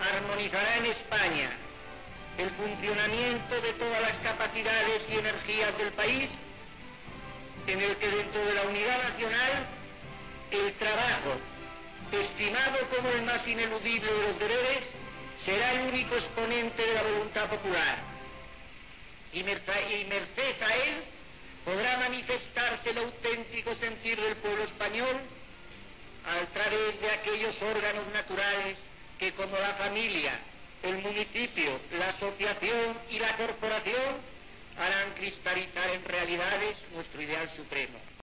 armonizará en España el funcionamiento de todas las capacidades y energías del país, en el que dentro de la unidad nacional el trabajo, estimado como el más ineludible de los deberes, será el único exponente de la voluntad popular. Y merced a él podrá manifestarse el auténtico sentir del pueblo español aquellos órganos naturales que como la familia, el municipio, la asociación y la corporación harán cristalizar en realidades nuestro ideal supremo.